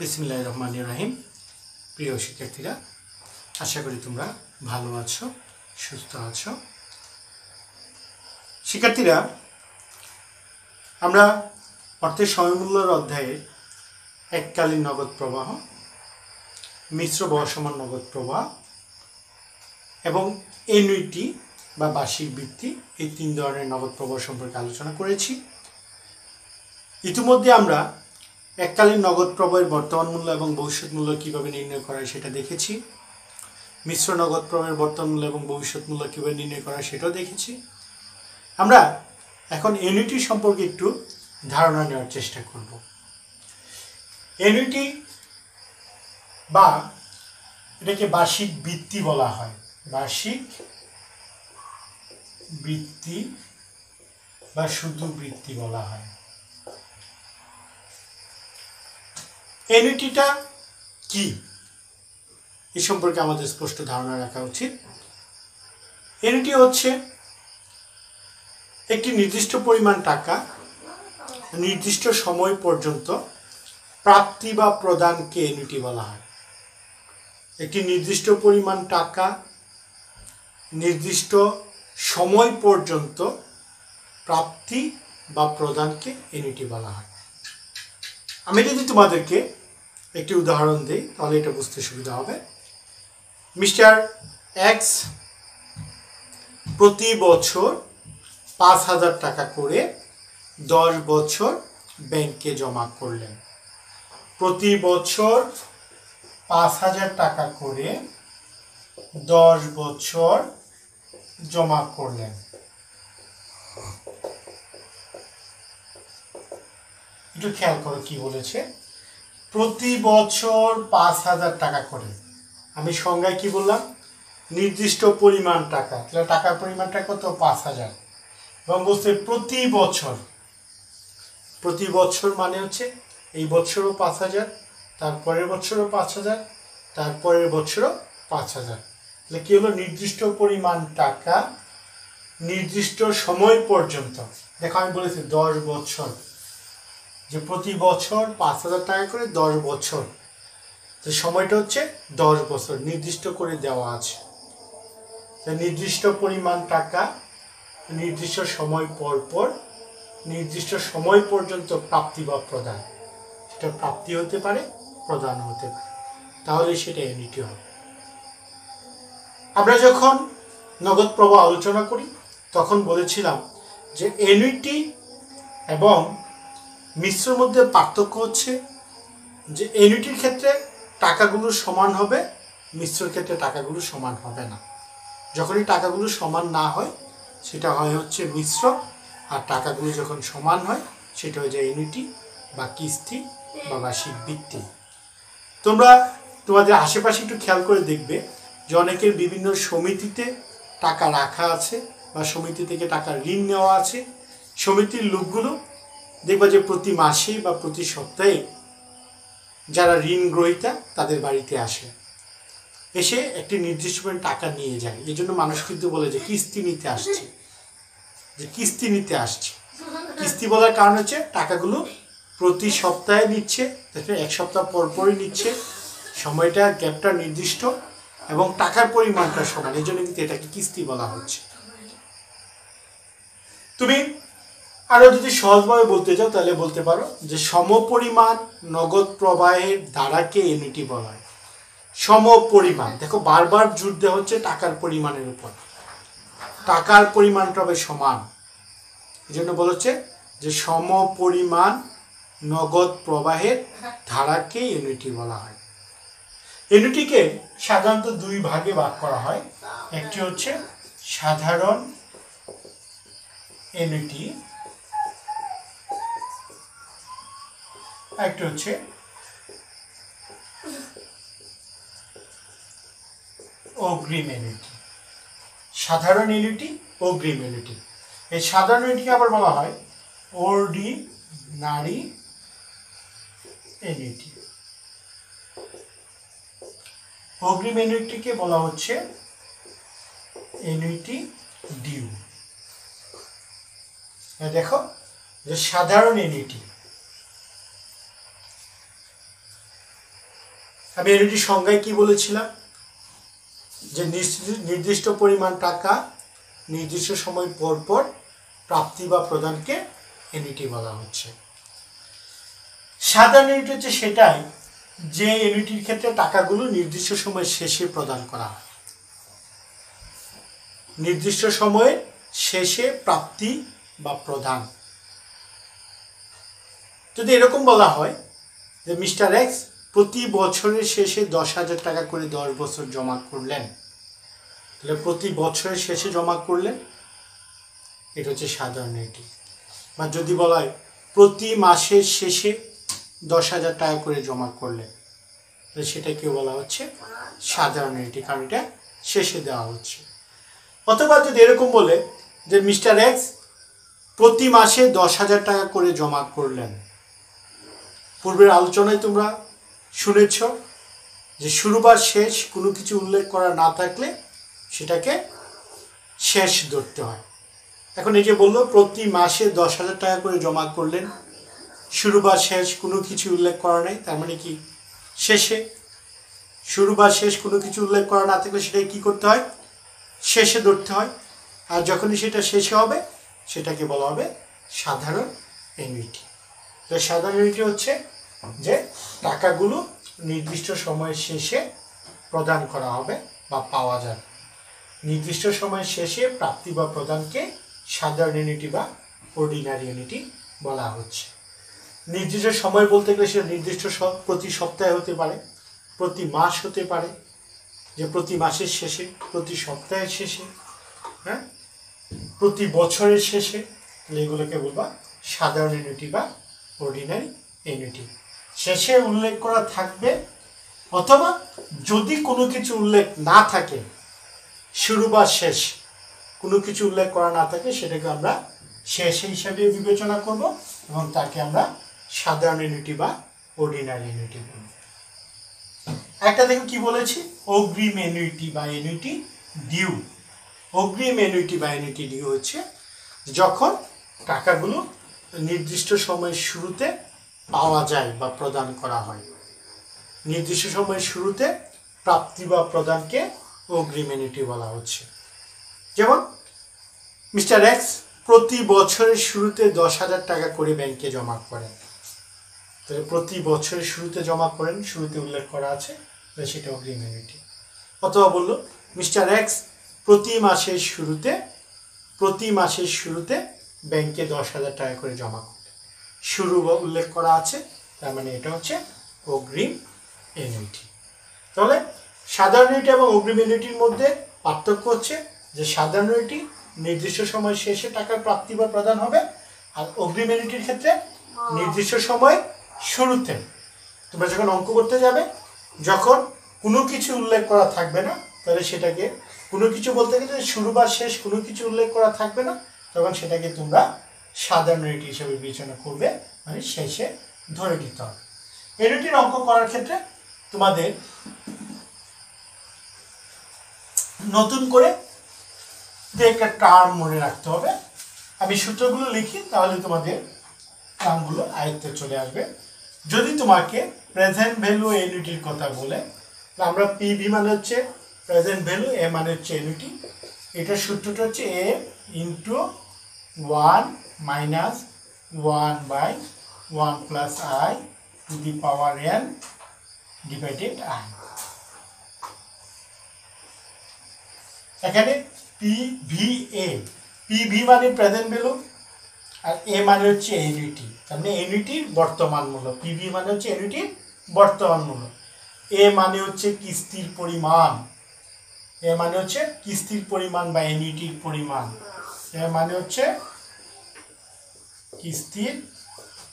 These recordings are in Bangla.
বিসমিল্লাহ রহমান রাহিম। প্রিয় শিক্ষার্থীরা, আশা করি তোমরা ভালো আছো, সুস্থ আছো। শিক্ষার্থীরা, আমরা অর্থের সময়মূল্যর অধ্যায়ে এককালীন নগদ প্রবাহ, মিশ্র বহসমান নগদ প্রবাহ এবং এনুইটি বা বার্ষিক বৃত্তি এই তিন ধরনের নগদ প্রবাহ সম্পর্কে আলোচনা করেছি। ইতিমধ্যে আমরা এককালীন নগদ প্রবাহের বর্তমান মূল্য এবং ভবিষ্যৎ মূল্য কীভাবে নির্ণয় করা হয় সেটা দেখেছি। মিশ্র নগদ প্রবাহের বর্তমান মূল্য এবং ভবিষ্যৎ মূল্য কীভাবে নির্ণয় করা হয় সেটাও দেখেছি। আমরা এখন এনইটি সম্পর্কে একটু ধারণা নেওয়ার চেষ্টা করব। এনইটি বা এটাকে বার্ষিক বৃত্তি বলা হয়। বার্ষিক বৃত্তি বা শুধু বৃত্তি বলা হয়। এনইটিটা কি? এ সম্পর্কে আমাদের স্পষ্ট ধারণা রাখা উচিত। এনইটি হচ্ছে একটি নির্দিষ্ট পরিমাণ টাকা নির্দিষ্ট সময় পর্যন্ত প্রাপ্তি বা প্রদানকে এনইটি বলা হয়। একটি নির্দিষ্ট পরিমাণ টাকা নির্দিষ্ট সময় পর্যন্ত প্রাপ্তি বা প্রদানকে এনইটি বলা হয়। আমি যদি তোমাদেরকে একটি উদাহরণ দিই, তাহলে এটা বুঝতে সুবিধা হবে। মিস্টার এক্স প্রতি বছর পাঁচ হাজার টাকা করে দশ বছর ব্যাংকে জমা করলেন। প্রতি বছর পাঁচ হাজার টাকা করে দশ বছর জমা করলেন। একটু খেয়াল করো কি বলেছে। প্রতি বছর পাঁচ হাজার টাকা করে। আমি সংজ্ঞায় কি বললাম? নির্দিষ্ট পরিমাণ টাকা। তাহলে টাকার পরিমাণটা কত? পাঁচ হাজার। এবং বলছে প্রতি বছর। প্রতি বছর মানে হচ্ছে এই বছরও পাঁচ হাজার, তারপরের বছরও পাঁচ হাজার, তারপরের বছরও পাঁচ হাজার। তাহলে কী হলো? নির্দিষ্ট পরিমাণ টাকা নির্দিষ্ট সময় পর্যন্ত। দেখো আমি বলেছি দশ বছর। যে প্রতি বছর পাঁচ হাজার টাকা করে দশ বছর। তো সময়টা হচ্ছে দশ বছর, নির্দিষ্ট করে দেওয়া আছে। নির্দিষ্ট পরিমাণ টাকা, নির্দিষ্ট সময় পর পর, নির্দিষ্ট সময় পর্যন্ত প্রাপ্তি বা প্রদান। সেটা প্রাপ্তি হতে পারে প্রদান হতে পারে। তাহলে সেটা ইউনিটি হবে। আমরা যখন নগদ প্রবাহ আলোচনা করি, তখন বলেছিলাম যে এনুইটি এবং মিশ্রের মধ্যে পার্থক্য হচ্ছে যে এনুইটির ক্ষেত্রে টাকাগুলো সমান হবে, মিশ্রের ক্ষেত্রে টাকাগুলো সমান হবে না। যখনই টাকাগুলো সমান না হয়, সেটা হয় হচ্ছে মিশ্র, আর টাকাগুলো যখন সমান হয়, সেটা হয়ে যায় ইউনিটি বা কিস্তি বা বার্ষিক বৃত্তি। তোমরা তোমাদের আশেপাশে একটু খেয়াল করে দেখবে যে অনেকের বিভিন্ন সমিতিতে টাকা রাখা আছে বা সমিতি থেকে টাকা ঋণ নেওয়া আছে। সমিতির লোকগুলো দেখবা যে প্রতি মাসে বা প্রতি সপ্তাহে যারা ঋণ গ্রহীতা তাদের বাড়িতে আসে। এসে একটি নির্দিষ্ট পরিমাণ টাকা নিয়ে যায়। এই জন্য মানুষ কিন্তু বলে যে, কিস্তি নিতে আসছে। যে কিস্তি নিতে আসছে। কিস্তি বলার কারণ হচ্ছে টাকাগুলো প্রতি সপ্তাহে নিচ্ছে এক সপ্তাহ পর পরই নিচ্ছে। সময়টা, গ্যাপটা নির্দিষ্ট এবং টাকার পরিমাণটা সমান। এই জন্য কিন্তু এটাকে কিস্তি বলা হচ্ছে। তুমি আরও যদি সহজভাবে বলতে চাও, তাহলে বলতে পারো যে সমপরিমাণ নগদ প্রবাহের ধারাকে ইউনিটি বলা হয়। সমপরিমাণ। দেখো, বারবার দেওয়া হচ্ছে টাকার পরিমাণের উপর। টাকার পরিমাণটা হবে সমান। এই জন্য বলেছে যে সমপরিমাণ নগদ প্রবাহের ধারাকে ইউনিটি বলা হয়। ইউনিটিকে সাধারণত দুই ভাগে ভাগ করা হয়। একটি হচ্ছে সাধারণ ইউনিটি একটা হচ্ছে। অগ্রিম ইউনিটি সাধারণ ইউনিটি অগ্রিম ইউনিটি এই সাধারণ ইউনিটিকে আবার বলা হয় অর্ডিনারি ইউনিটি অগ্রিম ইউনিটিকে বলা হচ্ছে ইউনিটি ডিউ। দেখো, যে সাধারণ ইউনিটি আমি এনইটির সংজ্ঞায় কি বলেছিলাম? যে নির্দিষ্ট পরিমাণ টাকা নির্দিষ্ট সময় পর পর প্রাপ্তি বা প্রদানকে এনইটি বলা হচ্ছে। সাধারণ ইউনিট হচ্ছে সেটাই যে ইউনিটির ক্ষেত্রে টাকাগুলো নির্দিষ্ট সময় শেষে প্রদান করা হয়। নির্দিষ্ট সময়ে শেষে প্রাপ্তি বা প্রদান। যদি এরকম বলা হয় যে মিস্টার এক্স প্রতি বছরের শেষে দশ হাজার টাকা করে দশ বছর জমা করলেন। তাহলে প্রতি বছরের শেষে জমা করলেন, এটা হচ্ছে সাধারণ এটি। বা যদি বলা হয়, প্রতি মাসের শেষে দশ হাজার টাকা করে জমা করলেন, তাহলে সেটাকে বলা হচ্ছে সাধারণ এটি, কারণ এটা শেষে দেওয়া হচ্ছে। অথবা যদি এরকম বলে যে, মিস্টার এক্স, প্রতি মাসে দশ হাজার টাকা করে জমা করলেন। পূর্বের আলোচনায় তোমরা শুনেছ যে শুরু বা শেষ কোনো কিছু উল্লেখ করা না থাকলে সেটাকে শেষ ধরতে হয়। এখন এই যে বলল, প্রতি মাসে দশ হাজার টাকা করে জমা করলেন। শুরু বা শেষ কোনো কিছু উল্লেখ করা নেই, তার মানে কি শেষে? শুরু বা শেষ কোনো কিছু উল্লেখ করা না থাকলে সেটাকে কী করতে হয়? শেষে ধরতে হয়। আর যখনই সেটা শেষে হবে, সেটাকে বলা হবে সাধারণ এনইটি তো সাধারণ এনইটি হচ্ছে যে টাকাগুলো নির্দিষ্ট সময়ের শেষে প্রদান করা হবে বা পাওয়া যাবে। নির্দিষ্ট সময়ের শেষে প্রাপ্তি বা প্রদানকে সাধারণ ইউনিটি বা অর্ডিনারি ইউনিটি বলা হচ্ছে। নির্দিষ্ট সময় বলতে গেলে সেটা নির্দিষ্ট প্রতি সপ্তাহে হতে পারে, প্রতি মাস হতে পারে, যে প্রতি মাসের শেষে, প্রতি সপ্তাহের শেষে হ্যাঁ? প্রতি বছরের শেষে এগুলোকে বলবা সাধারণ ইউনিটি বা অর্ডিনারি ইউনিটি শেষে উল্লেখ করা থাকবে, অথবা যদি কোনো কিছু উল্লেখ না থাকে, শুরু বা শেষ, কোনো কিছু উল্লেখ করা না থাকে, সেটাকে আমরা শেষ হিসাবে বিবেচনা করব এবং তাকে আমরা সাধারণ ইউনিটি বা অর্ডিনারি ইউনিটি বলব। একটা দেখো কি বলেছি? অগ্রিম এনুইটি বা এনুইটি ডিউ অগ্রিম এনুইটি বা এনুইটি ডিউ হচ্ছে যখন টাকাগুলো নির্দিষ্ট সময়ের শুরুতে পাওয়া যায় বা প্রদান করা হয়। নির্দিষ্ট সময়ের শুরুতে প্রাপ্তি বা প্রদানকে অগ্রিম এনুইটি বলা হচ্ছে। যেমন, মিস্টার এক্স প্রতি বছরের শুরুতে দশ হাজার টাকা করে ব্যাংকে জমা করেন। তাহলে প্রতি বছরের শুরুতে জমা করেন, শুরুতে উল্লেখ করা আছে, তাহলে সেটা অগ্রিম এনুইটি অথবা বলল, মিস্টার এক্স প্রতি মাসের শুরুতে, প্রতি মাসের শুরুতে ব্যাংকে দশ হাজার টাকা করে জমা করলেন শুরু উল্লেখ করা আছে। তার মানে এটা হচ্ছে অগ্রিম এনুইটি তাহলে সাধারণ ইউনিটি এবং অগ্রিম ইউনিটির মধ্যে পার্থক্য হচ্ছে যে সাধারণ ইউনিটি নির্দিষ্ট সময় শেষে টাকার প্রাপ্তি বা প্রদান হবে আর অগ্রিম ইউনিটির ক্ষেত্রে নির্দিষ্ট সময় শুরুতে। তোমরা যখন অঙ্ক করতে যাবে, যখন কোনো কিছু উল্লেখ করা থাকবে না, তাহলে সেটাকে কোনো কিছু বলতে গেলে শুরু বা শেষ কোনো কিছু উল্লেখ করা থাকবে না, তখন সেটাকে তোমরা সাধারণ ইউনিট হিসেবে বিবেচনা করবে মানে শেষে ধরে নিতে হবে। ইউনিটির অঙ্ক করার ক্ষেত্রে তোমাদের নতুন করে দু একটা টার্ম মনে রাখতে হবে। আমি সূত্রগুলো লিখি, তাহলে তোমাদের টার্মগুলো আয়ত্তে চলে আসবে। যদি তোমাকে প্রেজেন্ট ভ্যালু ইউনিটির কথা বলে আমরা পিভি মানে হচ্ছে প্রেজেন্ট ভ্যালু এ মানে হচ্ছে ইউনিটি এটার সূত্রটা হচ্ছে A into one minus one by one plus I to the power N divided I এখানে P V A P V মানে প্রেজেন্ট ভ্যালু আর এ মানে হচ্ছে এনইটি মানে এনইটির বর্তমান মূল্য। পিভি মানে হচ্ছে এনইটির বর্তমান মূল্য। এ মানে হচ্ছে কিস্তির পরিমাণ। এ মানে হচ্ছে কিস্তির পরিমাণ বা এনইটির পরিমাণ। এ মানে হচ্ছে কিস্তির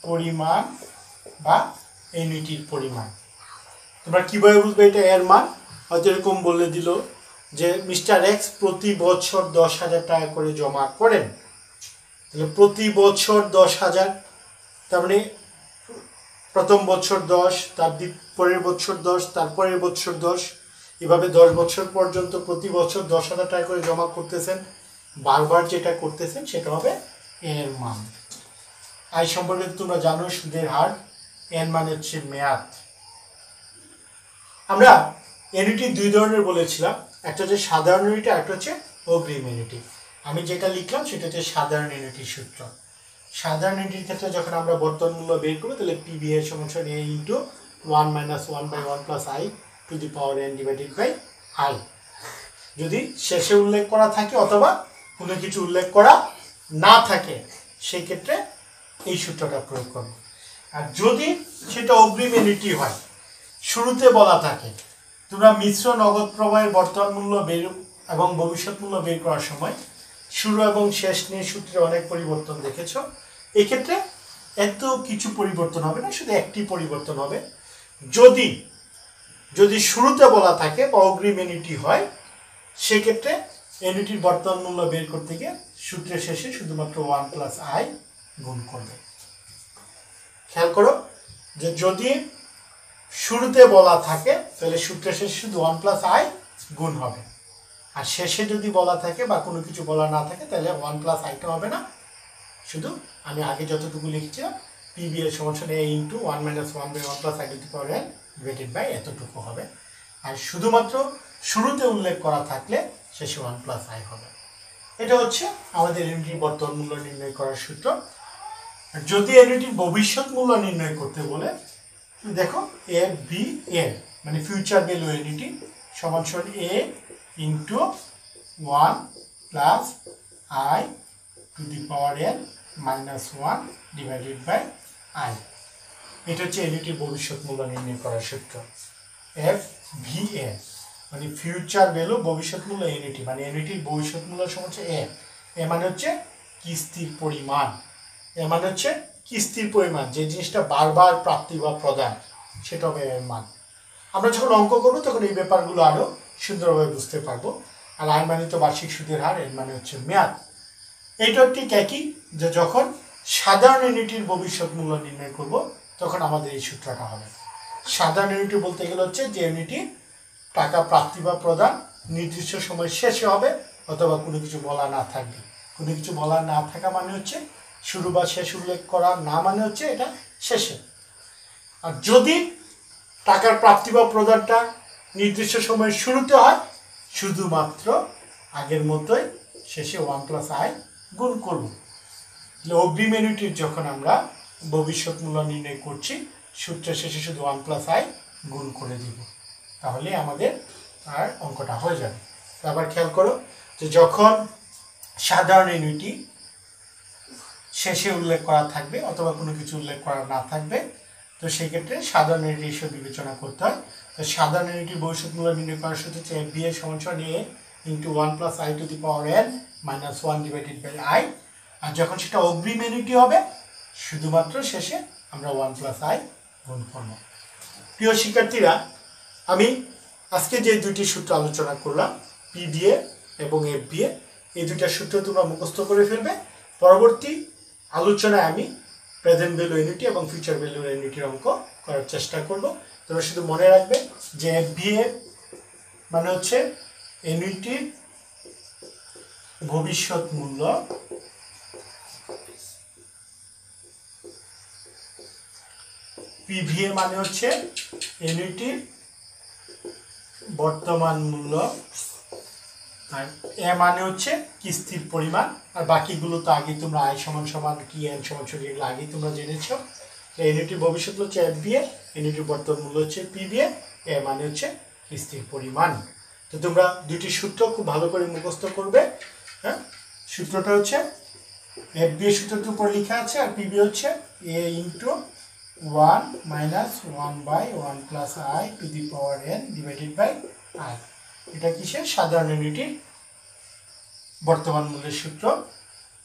পরিমাণ বা এনইটির পরিমাণ। তোমরা কীভাবে বুঝবে এটা এর মান? হয়তো এরকম বলে দিল যে মিস্টার এক্স প্রতি বছর দশ হাজার টাকা করে জমা করেন। তাহলে প্রতি বছর দশ হাজার, তার মানে প্রথম বছর দশ, তার পরের বছর দশ তারপরের বছর দশ, এভাবে দশ বছর পর্যন্ত প্রতি বছর দশ হাজার টাকা করে জমা করতেছেন, বারবার যেটা করতেছেন সেটা হবে এর মান। আয় সম্পর্কে তোমরা জানো সুদের হার, এন মানে হচ্ছে মেয়াদ। আমরা এনইটি দুই ধরনের বলেছিলাম, একটা হচ্ছে সাধারণ ইউনিটি একটা হচ্ছে অগ্রিম এনিটি আমি যেটা লিখলাম সেটা হচ্ছে সাধারণ ইউনিটির সূত্র। সাধারণ ইউনিটির ক্ষেত্রে যখন আমরা বর্তমান মূল্য বের করব, তাহলে পিবি এর সমান A into one minus one by one plus I to the power N divided by I যদি শেষে উল্লেখ করা থাকে অথবা কোনো কিছু উল্লেখ করা না থাকে, সেই ক্ষেত্রে এই সূত্রটা প্রয়োগ করব। আর যদি সেটা অগ্রিম এনিটি হয়, শুরুতে বলা থাকে, তোমরা মিশ্র নগদ প্রবাহের বর্তমান মূল্য বের এবং ভবিষ্যৎ মূল্য বের করার সময় শুরু এবং শেষ নিয়ে সূত্রে অনেক পরিবর্তন দেখেছ, এক্ষেত্রে এত কিছু পরিবর্তন হবে না, শুধু একটি পরিবর্তন হবে। যদি যদি শুরুতে বলা থাকে বা অগ্রিম এনিটি হয়, সেক্ষেত্রে ইউনিটির বর্তমান মূল্য বের করতে গিয়ে সূত্রের শেষে শুধুমাত্র ওয়ান প্লাস আই গুণ করবে। খেয়াল করো যে যদি শুরুতে বলা থাকে, তাহলে সূত্রের শেষে শুধু ওয়ান প্লাস আই গুণ হবে। আর শেষে যদি বলা থাকে বা কোনো কিছু বলা না থাকে, তাহলে ওয়ান প্লাস আইটা হবে না। শুধু আমি আগে যতটুকু লিখছিলাম পিবি এর সমান A into one minus one by one plus I to power N divided by এতটুকু হবে। আর শুধুমাত্র শুরুতে উল্লেখ করা থাকলে শেষে ওয়ান প্লাস আই হবে। এটা হচ্ছে আমাদের ইউনিটির বর্তমান মূল্য নির্ণয় করার সূত্র। যদি ইউনিটির ভবিষ্যৎ মূল্য নির্ণয় করতে বলে দেখো এ বি এন মানে ফিউচার ভ্যালু ইউনিটি সমান সমান A into one plus I to the power N minus one divided by I এটা হচ্ছে ইউনিটির ভবিষ্যৎ মূল্য নির্ণয় করার সূত্র। এফ ভি এন মানে ফিউচার ভ্যালু ভবিষ্যৎ মূল্য ইউনিটি মানে ইউনিটির ভবিষ্যৎ মূল্য সমান হচ্ছে এ এ মানে হচ্ছে কিস্তির পরিমাণ। এ মানে হচ্ছে কিস্তির পরিমাণ, যে জিনিসটা বারবার প্রাপ্তি বা প্রদান সেটা হবে এর মান। আমরা যখন অঙ্ক করব, তখন এই ব্যাপারগুলো আরও সুন্দরভাবে বুঝতে পারব। আর আয় মানে তো বার্ষিক সুদের হার, এর মানে হচ্ছে মেয়াদ। এইটা ঠিক একই যে যখন সাধারণ ইউনিটির ভবিষ্যৎ মূল্য নির্ণয় করব, তখন আমাদের এই সূত্রটা হবে। সাধারণ ইউনিটি বলতে গেলে হচ্ছে যে ইউনিটি টাকা প্রাপ্তি বা প্রদান নির্দিষ্ট সময় শেষে হবে, অথবা কোনো কিছু বলা না থাকবে। কোনো কিছু বলা না থাকা মানে হচ্ছে শুরু বা শেষ উল্লেখ করা না মানে হচ্ছে এটা শেষে। আর যদি টাকার প্রাপ্তি বা প্রদানটা নির্দিষ্ট সময়ের শুরুতে হয়, শুধুমাত্র আগের মতোই শেষে ওয়ান প্লাস আই গুণ করব। অগ্রিম ইউনিটির যখন আমরা ভবিষ্যৎ মূল্য নির্ণয় করছি, সূত্রের শেষে শুধু ওয়ান প্লাস আই গুণ করে দিব। তাহলে আমাদের আর অঙ্কটা হয়ে যাবে। আবার খেয়াল করো যে যখন সাধারণ ইউনিটি শেষে উল্লেখ করা থাকবে অথবা কোনো কিছু উল্লেখ করা না থাকবে। তো সেই ক্ষেত্রে সাধারণ হিসেবে বিবেচনা করতে হয়। তো সাধারণ ইউনিটির ভবিষ্যৎ মূল্য নির্ণয় করার সূত্র হচ্ছে বি এর সমান A into one plus I to the power N minus one divided by I আর যখন সেটা অগ্রিম ইউনিটি হবে, শুধুমাত্র শেষে আমরা ওয়ান প্লাস আই গুণ করব। প্রিয় শিক্ষার্থীরা, আমি আজকে যে দুইটি সূত্র আলোচনা করলাম পিবিএ এবং এফ এফবিএ এই দুইটা সূত্র তোমরা মুখস্থ করে ফেলবে। পরবর্তী আলোচনায় আমি প্রেজেন্ট ভ্যালু ইউনিটি এবং ফিউচার ভ্যালু ইউনিটির অঙ্ক করার চেষ্টা করব। তোমরা শুধু মনে রাখবে যে এফবিএ মানে হচ্ছে ইউনিটির ভবিষ্যৎ মূল্য। পিভিএ মানে হচ্ছে ইউনিটির বর্তমান মূল্য। আর এ মানে হচ্ছে কিস্তির পরিমাণ, আর বাকিগুলো তো আগে তোমরা আয় সমান সমান কি এন সমান সমান এগুলো আগেই তোমরা জেনেছ। ইউনিটির ভবিষ্যৎ হচ্ছে এফ বিএ ইউনিটির বর্তমান মূল্য হচ্ছে পিবিএ এ মানে হচ্ছে কিস্তির পরিমাণ। তো তোমরা দুটি সূত্র খুব ভালো করে মুখস্থ করবে হ্যাঁ? সূত্রটা হচ্ছে এফ বি এর সূত্রটার উপর লেখা আছে, আর পিবি হচ্ছে A into one minus one by one plus I to the power N divided by I এটা কিসের? সাধারণ ইউনিটির বর্তমান মূল্যের সূত্র।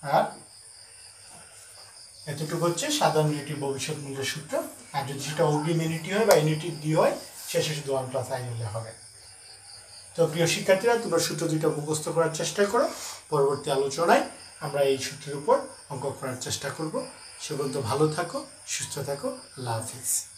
আর এতটুকু হচ্ছে সাধারণ ইউনিটির ভবিষ্যৎ মূল্যের সূত্র। আর যদি সেটা অগ্রিম ইউনিটি হয় বা ইউনিটি ডি হয় শেষে শুধু ওয়ান প্লাস আই হলে হবে। তো প্রিয় শিক্ষার্থীরা, তোমরা সূত্র দুইটা মুখস্থ করার চেষ্টা করো। পরবর্তী আলোচনায় আমরা এই সূত্রের উপর অঙ্ক করার চেষ্টা করব। সে ভালো থাকো, সুস্থ থাকো, আল্লাহ হাফিজ।